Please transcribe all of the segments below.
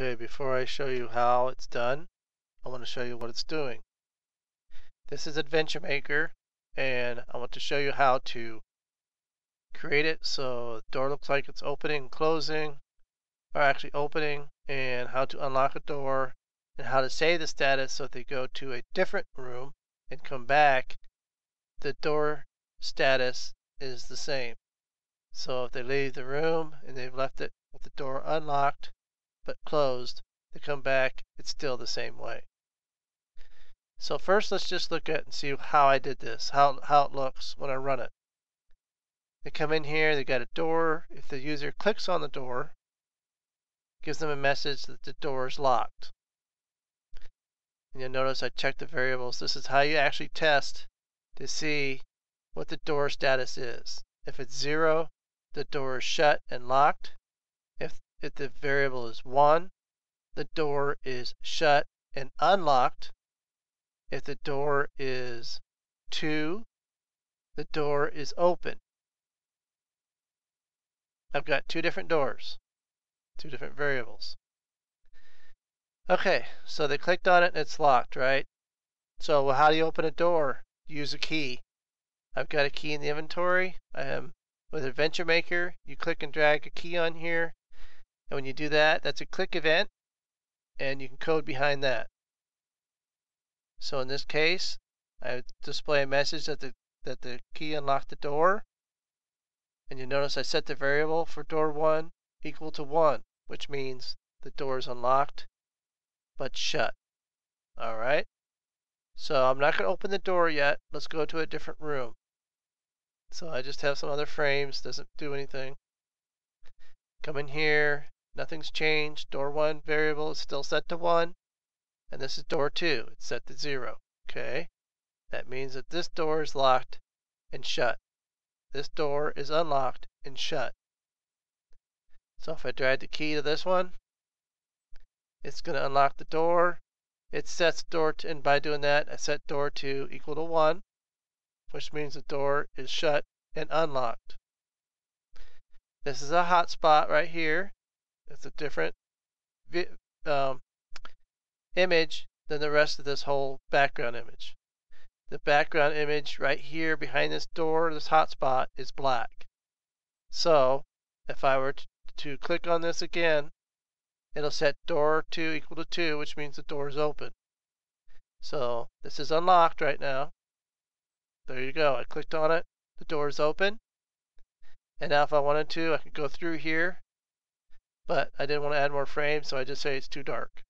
Okay, before I show you how it's done, I want to show you what it's doing. This is Adventure Maker, and I want to show you how to create it so the door looks like it's opening and closing, or actually opening, and how to unlock a door, and how to save the status so if they go to a different room and come back, the door status is the same. So if they leave the room and they've left it with the door unlocked, but closed, they come back, it's still the same way. So first let's just look at and see how I did this, how, how it looks when I run it. They come in here, they got a door. If the user clicks on the door, gives them a message that the door is locked. And you'll notice I checked the variables. This is how you actually test to see what the door status is. If it's zero, the door is shut and locked. If if the variable is 1, the door is shut and unlocked. If the door is 2, the door is open. I've got two different doors, two different variables. Okay, so they clicked on it and it's locked, right? So well, how do you open a door? Use a key. I've got a key in the inventory. I am with Adventure Maker. You click and drag a key on here and when you do that, that's a click event, and you can code behind that. So in this case, I display a message that the, that the key unlocked the door. And you notice I set the variable for door 1 equal to 1, which means the door is unlocked but shut. Alright? So I'm not going to open the door yet. Let's go to a different room. So I just have some other frames, doesn't do anything. Come in here, Nothing's changed. Door 1 variable is still set to 1. And this is door 2. It's set to 0. Okay? That means that this door is locked and shut. This door is unlocked and shut. So if I drag the key to this one, it's going to unlock the door. It sets door, to, and by doing that, I set door 2 equal to 1, which means the door is shut and unlocked. This is a hotspot right here. It's a different um, image than the rest of this whole background image. The background image right here behind this door, this hotspot, is black. So if I were to click on this again, it'll set door 2 equal to 2, which means the door is open. So this is unlocked right now. There you go. I clicked on it. The door is open. And now if I wanted to, I could go through here but I didn't want to add more frames, so I just say it's too dark.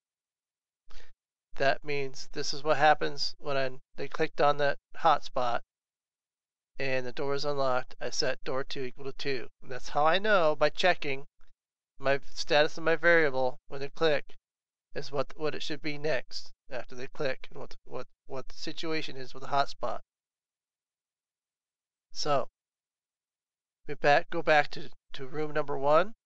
That means this is what happens when I, they clicked on that hotspot and the door is unlocked. I set door 2 equal to 2. And that's how I know by checking my status of my variable when they click is what what it should be next after they click and what what what the situation is with the hotspot. So we back go back to, to room number one.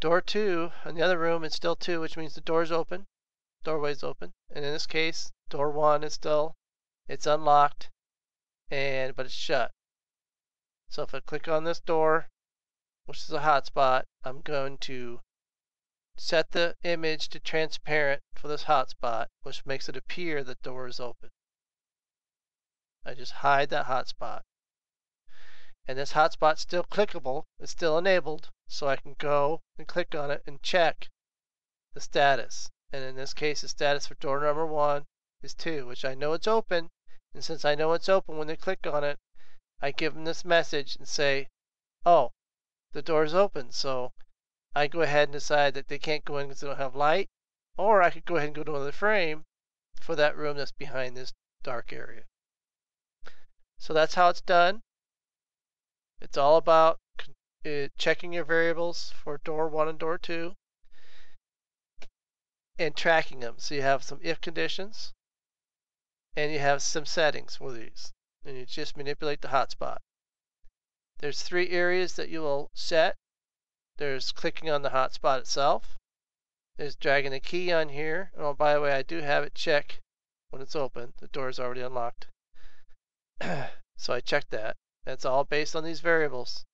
Door 2 in the other room is still 2, which means the door's open. Doorway's open. And in this case, door 1 is still, it's unlocked, and but it's shut. So if I click on this door, which is a hotspot, I'm going to set the image to transparent for this hotspot, which makes it appear the door is open. I just hide that hotspot. And this hotspot's still clickable, it's still enabled, so I can go and click on it and check the status. And in this case, the status for door number one is 2, which I know it's open. And since I know it's open when they click on it, I give them this message and say, oh, the door is open. So I go ahead and decide that they can't go in because they don't have light. Or I could go ahead and go to another frame for that room that's behind this dark area. So that's how it's done. It's all about uh, checking your variables for door 1 and door 2 and tracking them. So you have some if conditions and you have some settings for these. And you just manipulate the hotspot. There's three areas that you will set. There's clicking on the hotspot itself. There's dragging the key on here. Oh, by the way, I do have it check when it's open. The door is already unlocked. so I checked that. That's all based on these variables.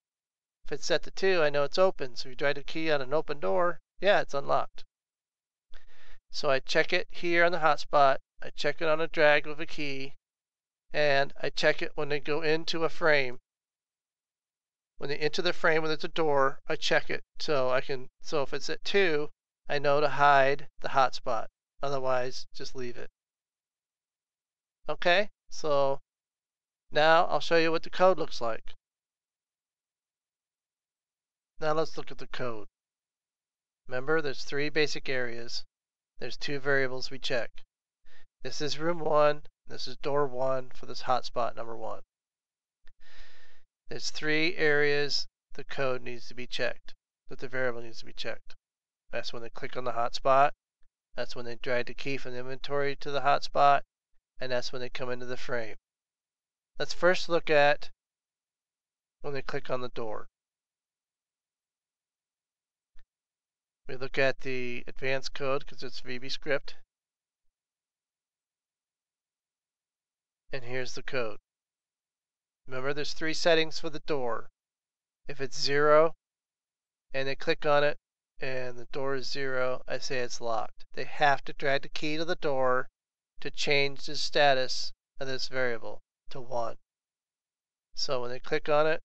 If it's set to 2, I know it's open. So if you drag the key on an open door, yeah, it's unlocked. So I check it here on the hotspot. I check it on a drag with a key. And I check it when they go into a frame. When they enter the frame when there's a door, I check it. So I can so if it's at 2, I know to hide the hotspot. Otherwise, just leave it. Okay, so now I'll show you what the code looks like. Now let's look at the code. Remember, there's three basic areas. There's two variables we check. This is room 1, this is door 1 for this hotspot number 1. There's three areas the code needs to be checked, that the variable needs to be checked. That's when they click on the hotspot, that's when they drag the key from the inventory to the hotspot, and that's when they come into the frame. Let's first look at when they click on the door. We look at the advanced code because it's VB script. And here's the code. Remember there's three settings for the door. If it's zero and they click on it and the door is zero, I say it's locked. They have to drag the key to the door to change the status of this variable to one. So when they click on it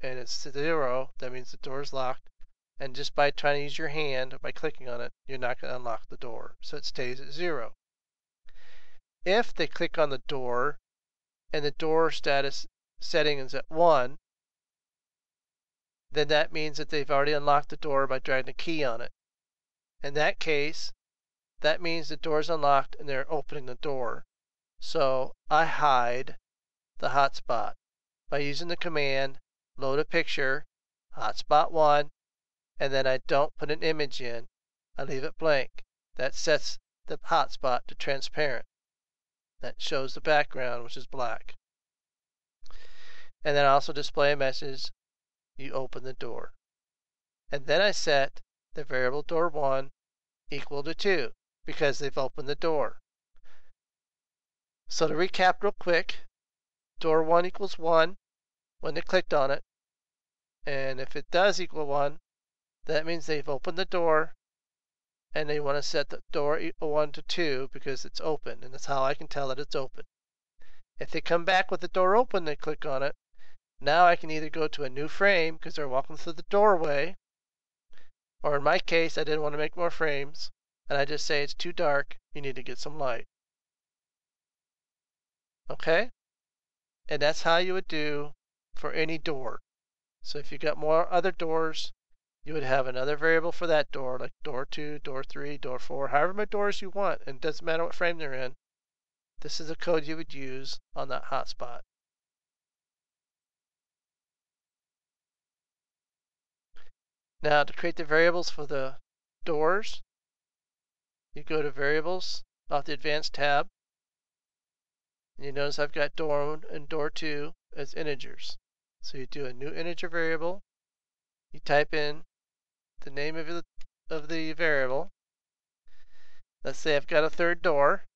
and it's zero, that means the door is locked. And just by trying to use your hand by clicking on it you're not going to unlock the door. So it stays at zero. If they click on the door and the door status setting is at 1 then that means that they've already unlocked the door by dragging a key on it. In that case that means the door is unlocked and they're opening the door. So I hide the hotspot by using the command load a picture hotspot 1 and then I don't put an image in. I leave it blank. That sets the hotspot to transparent. That shows the background, which is black. And then I also display a message, you open the door. And then I set the variable door1 equal to 2 because they've opened the door. So to recap real quick, door1 equals 1 when they clicked on it. And if it does equal 1, that means they've opened the door and they want to set the door 1 to 2 because it's open and that's how I can tell that it's open. If they come back with the door open they click on it, now I can either go to a new frame because they're walking through the doorway or in my case I didn't want to make more frames and I just say it's too dark, you need to get some light. Okay? And that's how you would do for any door. So if you got more other doors, you would have another variable for that door, like door 2, door 3, door 4, however many doors you want, and it doesn't matter what frame they're in. This is the code you would use on that hotspot. Now to create the variables for the doors, you go to variables off the advanced tab. And you notice I've got door 1 and door 2 as integers. So you do a new integer variable. You type in the name of the, of the variable. Let's say I've got a third door.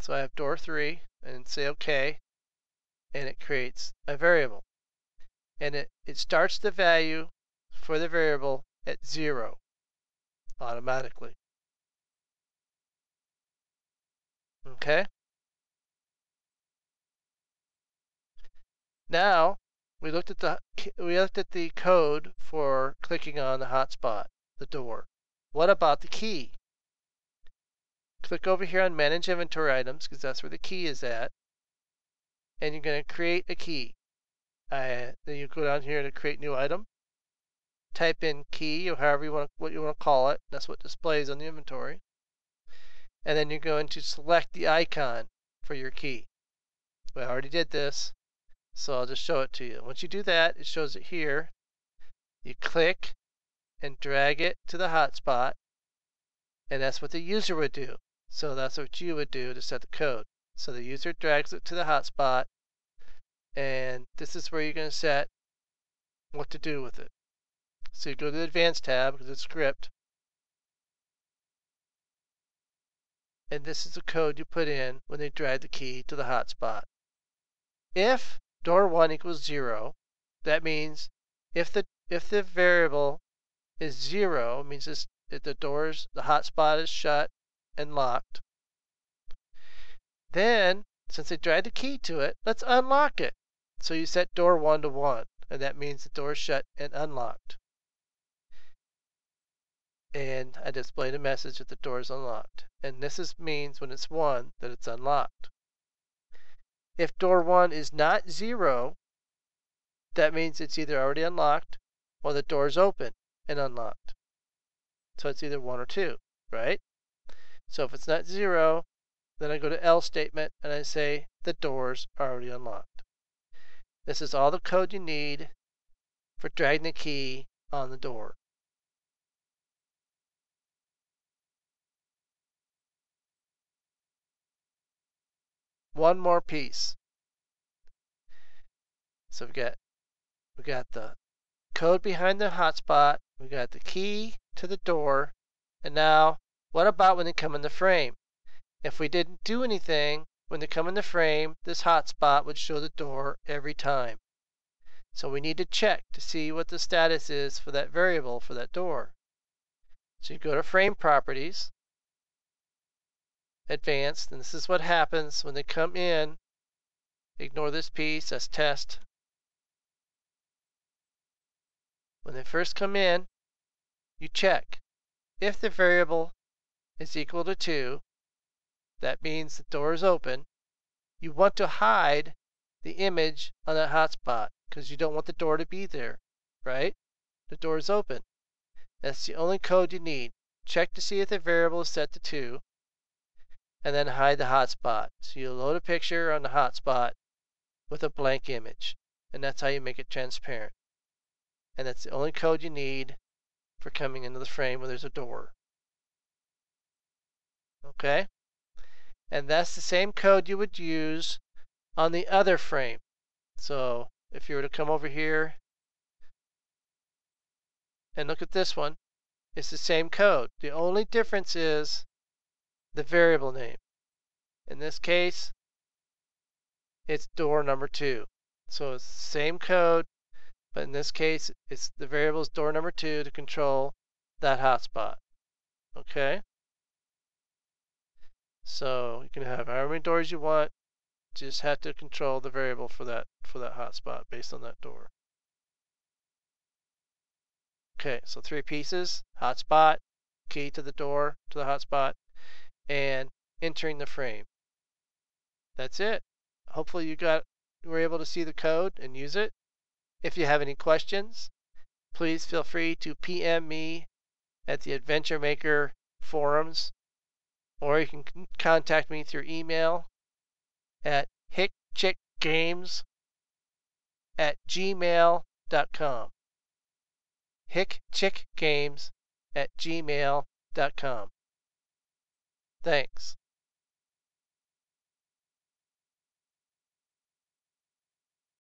So I have door 3 and say OK. And it creates a variable. And it, it starts the value for the variable at 0 automatically. Okay? Now, we looked at the we looked at the code for clicking on the hotspot, the door. What about the key? Click over here on Manage Inventory Items because that's where the key is at, and you're going to create a key. Uh, then you go down here to create new item. Type in key or however you want what you want to call it. That's what displays on the inventory. And then you're going to select the icon for your key. We already did this. So I'll just show it to you. Once you do that, it shows it here. You click and drag it to the hotspot, and that's what the user would do. So that's what you would do to set the code. So the user drags it to the hotspot, and this is where you're going to set what to do with it. So you go to the Advanced tab because it's script, and this is the code you put in when they drag the key to the hotspot. If door 1 equals 0, that means if the if the variable is zero, means this, if the doors, the hotspot is shut and locked. Then, since I dragged the key to it, let's unlock it. So you set door 1 to 1, and that means the door is shut and unlocked. And I displayed a message that the door is unlocked. And this is, means when it's 1 that it's unlocked. If door 1 is not 0, that means it's either already unlocked or the door is open and unlocked. So it's either 1 or 2, right? So if it's not 0, then I go to else statement and I say the doors are already unlocked. This is all the code you need for dragging the key on the door. One more piece. So we've got we got the code behind the hotspot, we got the key to the door, and now what about when they come in the frame? If we didn't do anything, when they come in the frame, this hotspot would show the door every time. So we need to check to see what the status is for that variable for that door. So you go to Frame Properties, Advanced, and this is what happens when they come in. Ignore this piece, as test. When they first come in, you check. If the variable is equal to 2, that means the door is open. You want to hide the image on that hotspot because you don't want the door to be there, right? The door is open. That's the only code you need. Check to see if the variable is set to 2 and then hide the hotspot. So you load a picture on the hotspot with a blank image and that's how you make it transparent. And that's the only code you need for coming into the frame where there's a door. Okay? And that's the same code you would use on the other frame. So if you were to come over here and look at this one, it's the same code. The only difference is the variable name. In this case, it's door number two. So it's the same code, but in this case, it's the variable is door number two to control that hotspot. Okay? So you can have however many doors you want. Just have to control the variable for that for that hotspot based on that door. Okay, so three pieces: hotspot, key to the door to the hotspot, and entering the frame. That's it. Hopefully you got were able to see the code and use it. If you have any questions, please feel free to PM me at the Adventure Maker forums or you can contact me through email at hickchickgames at gmail.com. hickchickgames at gmail.com. Thanks.